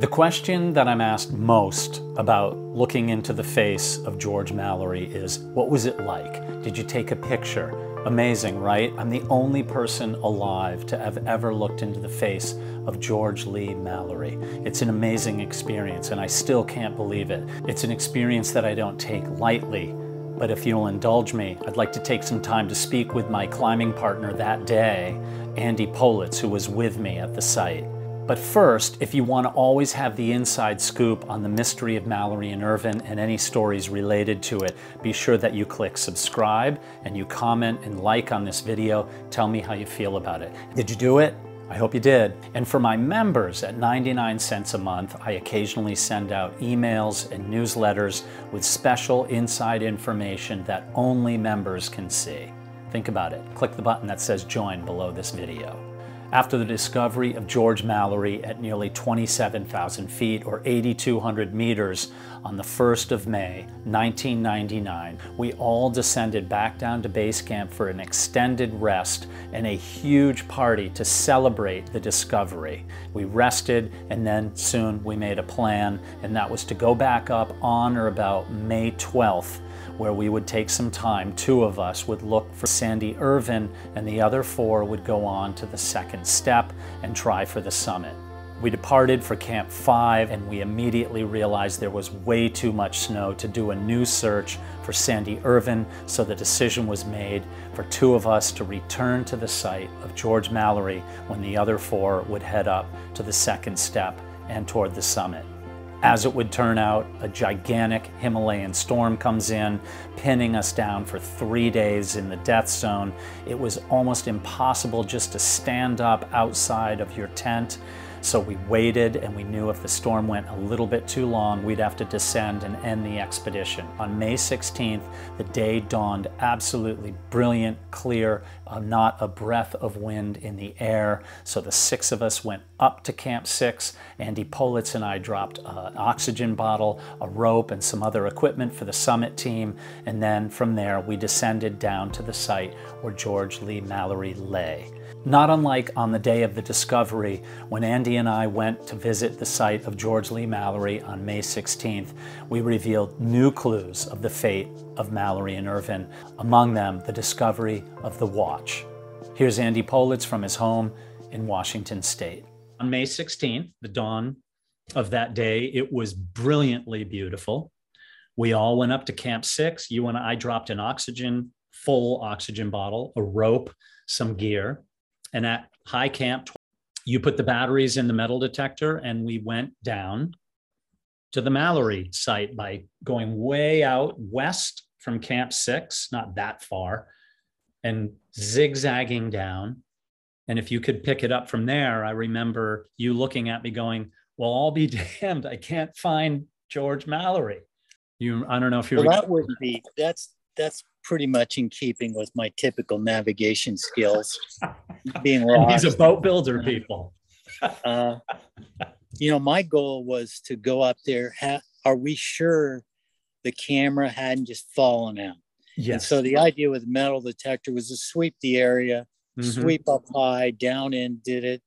The question that I'm asked most about looking into the face of George Mallory is what was it like? Did you take a picture? Amazing, right? I'm the only person alive to have ever looked into the face of George Leigh Mallory. It's an amazing experience, and I still can't believe it. It's an experience that I don't take lightly. But if you'll indulge me, I'd like to take some time to speak with my climbing partner that day, Andy Politz, who was with me at the site. But first, if you want to always have the inside scoop on the mystery of Mallory and Irvine and any stories related to it, be sure that you click subscribe and you comment and like on this video. Tell me how you feel about it. Did you do it? I hope you did. And for my members at 99 cents a month, I occasionally send out emails and newsletters with special inside information that only members can see. Think about it. Click the button that says join below this video. After the discovery of George Mallory at nearly 27,000 feet or 8,200 meters on the 1st of May, 1999, we all descended back down to base camp for an extended rest and a huge party to celebrate the discovery. We rested and then soon we made a plan and that was to go back up on or about May 12th where we would take some time. Two of us would look for Sandy Irvine, and the other four would go on to the second step and try for the summit. We departed for Camp 5 and we immediately realized there was way too much snow to do a new search for Sandy Irvine, so the decision was made for two of us to return to the site of George Mallory when the other four would head up to the second step and toward the summit. As it would turn out, a gigantic Himalayan storm comes in, pinning us down for three days in the death zone. It was almost impossible just to stand up outside of your tent. So we waited and we knew if the storm went a little bit too long, we'd have to descend and end the expedition. On May 16th, the day dawned absolutely brilliant, clear, uh, not a breath of wind in the air. So the six of us went up to Camp 6. Andy Politz and I dropped an oxygen bottle, a rope, and some other equipment for the summit team. And then from there, we descended down to the site where George Leigh Mallory lay. Not unlike on the day of the discovery, when Andy and I went to visit the site of George Leigh Mallory on May 16th, we revealed new clues of the fate of Mallory and Irvine, among them the discovery of the watch. Here's Andy Politz from his home in Washington State. On May 16th, the dawn of that day, it was brilliantly beautiful. We all went up to Camp 6. You and I dropped an oxygen, full oxygen bottle, a rope, some gear and at high camp, you put the batteries in the metal detector, and we went down to the Mallory site by going way out west from Camp Six, not that far, and zigzagging down. And if you could pick it up from there, I remember you looking at me going, Well, I'll be damned. I can't find George Mallory. You, I don't know if you. Well, that would be that's that's pretty much in keeping with my typical navigation skills. being lost. He's a boat builder, people. uh, you know, my goal was to go up there. Ha- are we sure the camera hadn't just fallen out? Yes. And so the idea with metal detector was to sweep the area, mm-hmm. sweep up high, down in, did it.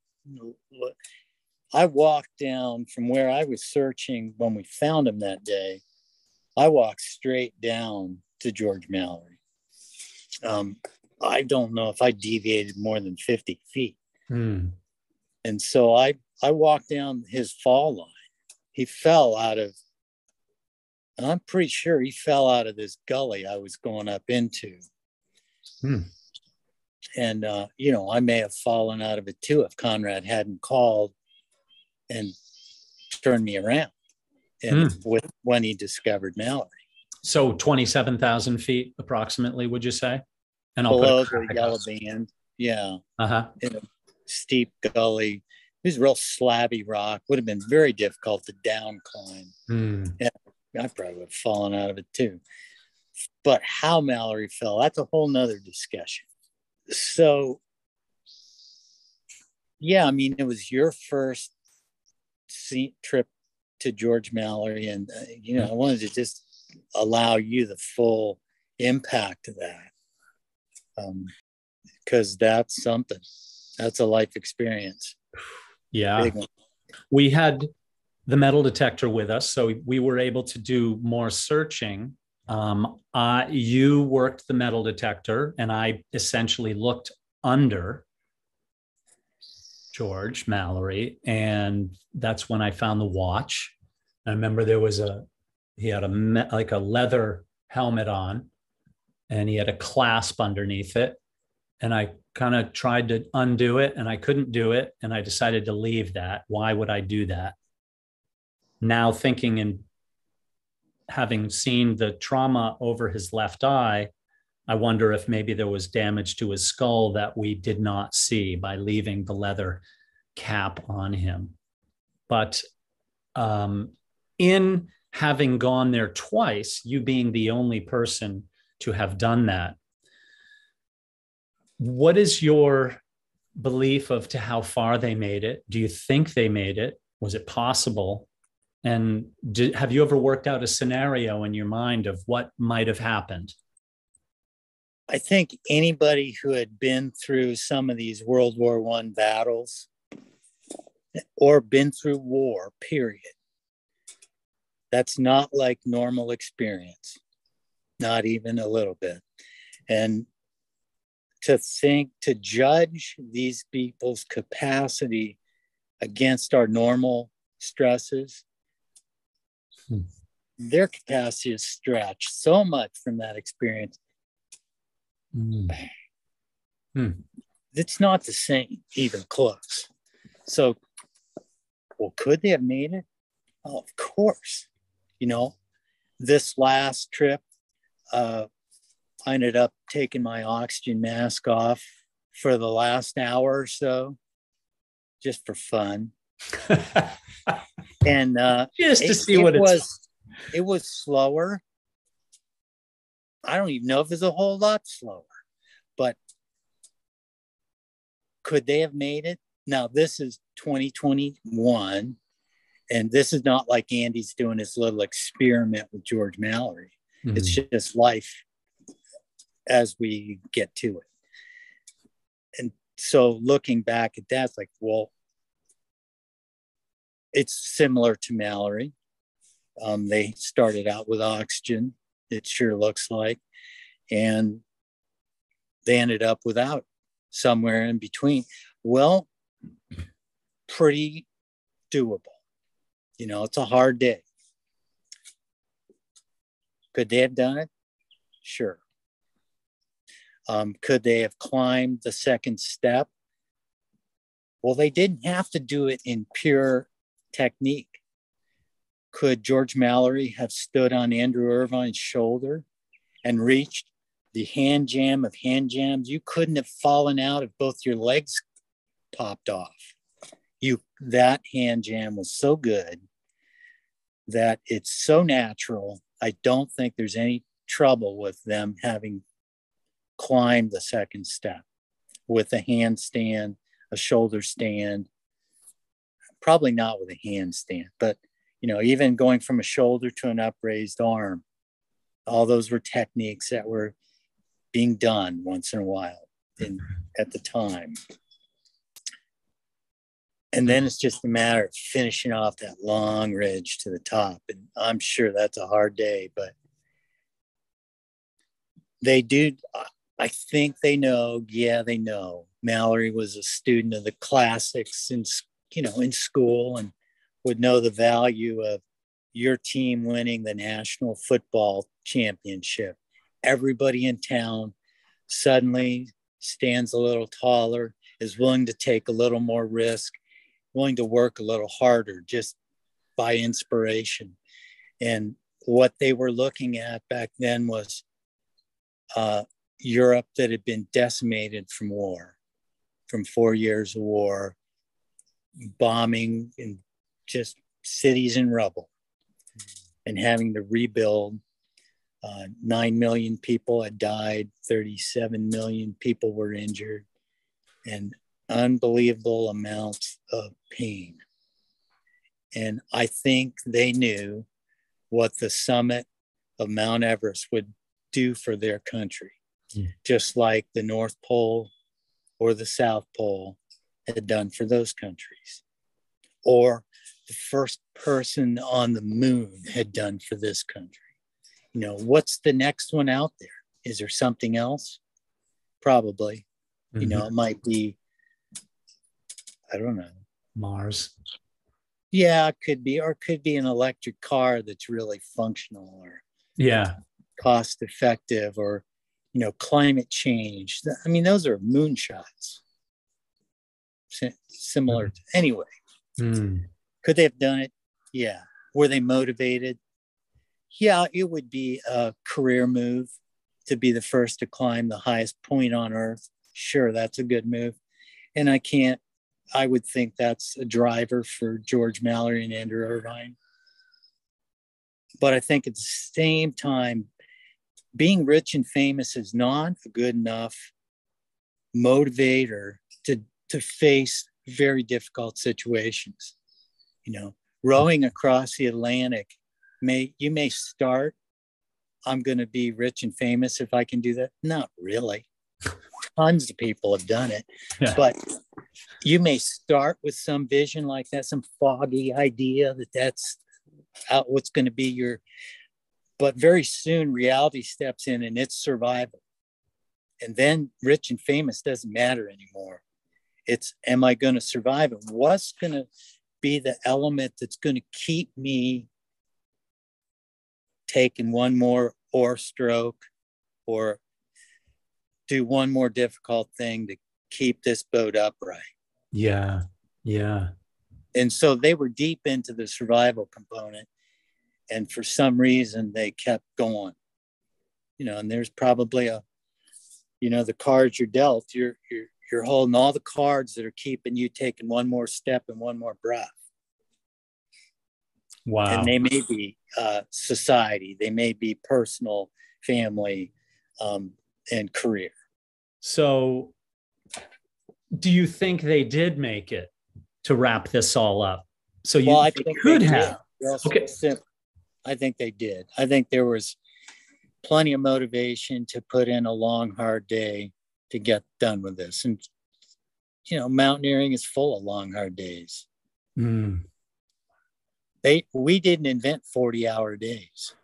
I walked down from where I was searching when we found him that day. I walked straight down to George Mallory. Um, I don't know if I deviated more than 50 feet. Hmm. And so I, I walked down his fall line. He fell out of, and I'm pretty sure he fell out of this gully I was going up into. Hmm. And, uh, you know, I may have fallen out of it too if Conrad hadn't called and turned me around and hmm. with, when he discovered Mallory. So 27,000 feet approximately, would you say? And I'll below the yellow band. Yeah. Uh-huh. In a steep gully. It was real slabby rock. Would have been very difficult to down climb. Mm. Yeah, I probably would have fallen out of it too. But how Mallory fell, that's a whole nother discussion. So yeah, I mean, it was your first trip to George Mallory, and uh, you know, I wanted to just allow you the full impact of that. Because um, that's something. That's a life experience. Yeah. We had the metal detector with us, so we were able to do more searching. Um, uh, you worked the metal detector, and I essentially looked under George Mallory, and that's when I found the watch. I remember there was a he had a like a leather helmet on, and he had a clasp underneath it, and I kind of tried to undo it, and I couldn't do it, and I decided to leave that. Why would I do that? Now thinking and having seen the trauma over his left eye, I wonder if maybe there was damage to his skull that we did not see by leaving the leather cap on him. But um, in having gone there twice, you being the only person to have done that, what is your belief of to how far they made it? Do you think they made it? Was it possible? And did, have you ever worked out a scenario in your mind of what might have happened? I think anybody who had been through some of these World War One battles or been through war, period, that's not like normal experience, not even a little bit. And to think, to judge these people's capacity against our normal stresses, hmm. their capacity is stretched so much from that experience Mm. Hmm. It's not the same, even close. So, well, could they have made it? Oh, of course. You know, this last trip, uh, I ended up taking my oxygen mask off for the last hour or so, just for fun. and uh, just to it, see what it was. It was slower, I don't even know if it's a whole lot slower, but could they have made it? Now, this is 2021, and this is not like Andy's doing his little experiment with George Mallory. Mm-hmm. It's just life as we get to it. And so looking back at that, it's like, well, it's similar to Mallory. Um, they started out with oxygen it sure looks like. And they ended up without somewhere in between. Well, pretty doable. You know, it's a hard day. Could they have done it? Sure. Um, could they have climbed the second step? Well, they didn't have to do it in pure technique. Could George Mallory have stood on Andrew Irvine's shoulder and reached the hand jam of hand jams? You couldn't have fallen out if both your legs popped off. You that hand jam was so good that it's so natural. I don't think there's any trouble with them having climbed the second step with a handstand, a shoulder stand, probably not with a handstand, but you know, even going from a shoulder to an upraised arm, all those were techniques that were being done once in a while in, at the time. And mm-hmm. then it's just a matter of finishing off that long ridge to the top. And I'm sure that's a hard day, but they do. I think they know. Yeah, they know. Mallory was a student of the classics in, you know, in school and would know the value of your team winning the national football championship. Everybody in town suddenly stands a little taller, is willing to take a little more risk, willing to work a little harder just by inspiration. And what they were looking at back then was uh, Europe that had been decimated from war, from four years of war, bombing and just cities in rubble and having to rebuild. Uh, 9 million people had died, 37 million people were injured, and unbelievable amounts of pain. And I think they knew what the summit of Mount Everest would do for their country, mm. just like the North Pole or the South Pole had done for those countries, or the first person on the moon had done for this country. You know, what's the next one out there? Is there something else? Probably. Mm-hmm. You know, mm-hmm. it might be, I don't know. Mars. Yeah, it could be, or it could be an electric car that's really functional or yeah, cost effective or you know, climate change. I mean, those are moonshots. Similar, to, anyway. Mm. Could they have done it? Yeah. Were they motivated? Yeah, it would be a career move to be the first to climb the highest point on earth. Sure, that's a good move. And I can't, I would think that's a driver for George Mallory and Andrew Irvine. But I think at the same time, being rich and famous is not a good enough motivator to to face very difficult situations. You know rowing across the atlantic may you may start i'm going to be rich and famous if i can do that. Not really tons of people have done it yeah. but you may start with some vision like that some foggy idea that that's out what's going to be your but very soon reality steps in and it's survival. And then rich and famous doesn't matter anymore. It's am I going to survive? And what's going to be the element that's going to keep me taking one more oar stroke or do one more difficult thing to keep this boat upright? Yeah. Yeah. And so they were deep into the survival component and for some reason they kept going you know and there's probably a you know the cards you're dealt you're you're you're holding all the cards that are keeping you taking one more step and one more breath wow and they may be uh, society they may be personal family um, and career so do you think they did make it to wrap this all up so you well, could have okay I think they did. I think there was plenty of motivation to put in a long, hard day to get done with this. And, you know, mountaineering is full of long, hard days. Mm. They, we didn't invent 40 hour days.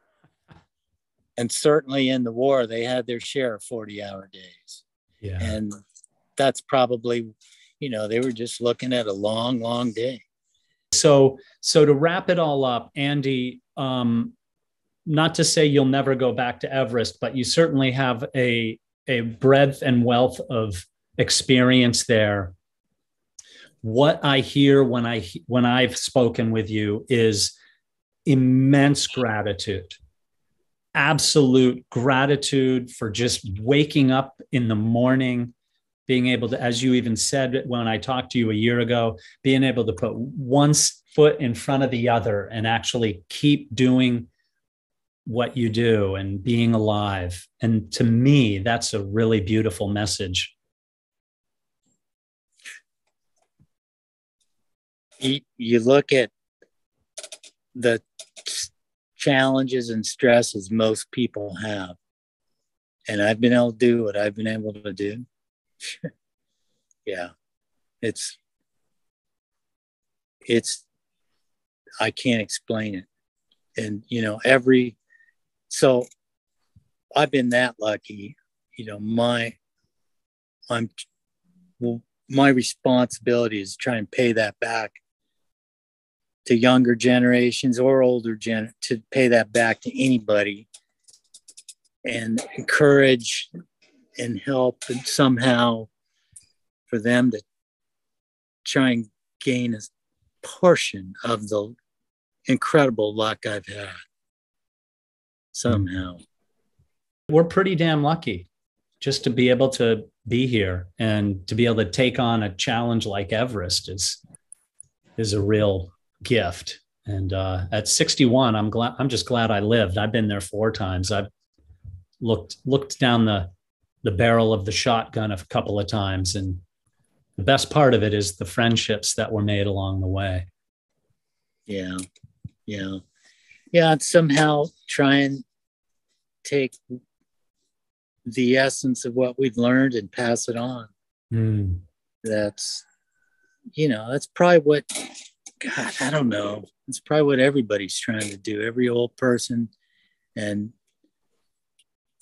And certainly in the war, they had their share of 40 hour days. Yeah. And that's probably, you know, they were just looking at a long, long day. So, so to wrap it all up, Andy, um, not to say you'll never go back to Everest, but you certainly have a a breadth and wealth of experience there. What I hear when I when I've spoken with you is immense gratitude. Absolute gratitude for just waking up in the morning, being able to, as you even said when I talked to you a year ago, being able to put one foot in front of the other and actually keep doing what you do and being alive. And to me, that's a really beautiful message. You look at the challenges and stresses most people have. And I've been able to do what I've been able to do. yeah. It's it's I can't explain it. And, you know, every, so I've been that lucky, you know, my, I'm, well, my responsibility is to try and pay that back to younger generations or older gen to pay that back to anybody and encourage and help and somehow for them to try and gain a portion of the incredible luck I've had somehow. We're pretty damn lucky just to be able to be here and to be able to take on a challenge like Everest is is a real gift. And uh, at 61, I'm glad. I'm just glad I lived. I've been there four times. I've looked looked down the the barrel of the shotgun a couple of times, and the best part of it is the friendships that were made along the way. Yeah, yeah yeah and somehow try and take the essence of what we've learned and pass it on mm. that's you know that's probably what God, I don't know. It's probably what everybody's trying to do. Every old person and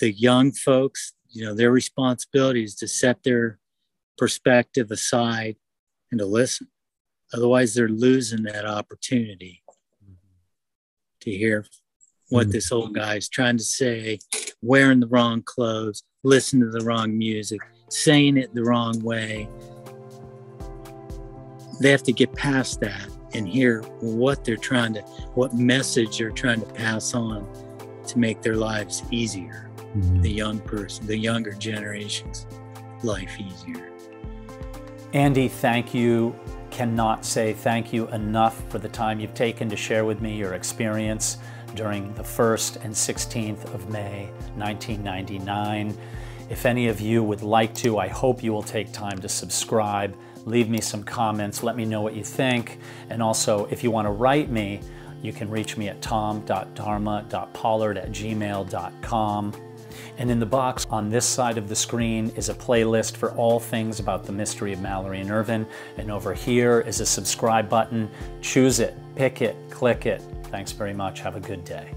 the young folks, you know, their responsibility is to set their perspective aside and to listen. Otherwise, they're losing that opportunity to hear what mm-hmm. this old guy is trying to say, wearing the wrong clothes, listening to the wrong music, saying it the wrong way. They have to get past that and hear what they're trying to, what message they're trying to pass on to make their lives easier. Mm-hmm. The young person, the younger generation's life easier. Andy, thank you. Cannot say thank you enough for the time you've taken to share with me your experience during the 1st and 16th of May 1999. If any of you would like to, I hope you will take time to subscribe, leave me some comments, let me know what you think, and also if you want to write me, you can reach me at tom.dharma.pollard at gmail.com. And in the box on this side of the screen is a playlist for all things about the mystery of Mallory and Irvine. And over here is a subscribe button. Choose it, pick it, click it. Thanks very much. Have a good day.